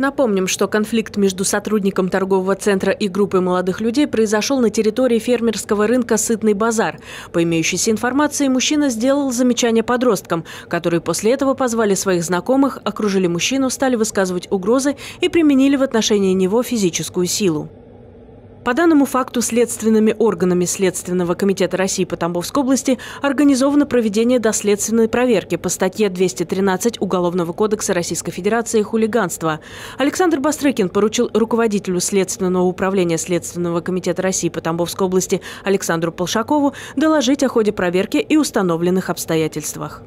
Напомним, что конфликт между сотрудником торгового центра и группой молодых людей произошел на территории фермерского рынка «Сытный базар». По имеющейся информации, мужчина сделал замечание подросткам, которые после этого позвали своих знакомых, окружили мужчину, стали высказывать угрозы и применили в отношении него физическую силу. По данному факту следственными органами Следственного комитета России по Тамбовской области организовано проведение доследственной проверки по статье 213 Уголовного кодекса Российской Федерации «Хулиганство». Александр Бастрыкин поручил руководителю Следственного управления Следственного комитета России по Тамбовской области Александру Полшакову доложить о ходе проверки и установленных обстоятельствах.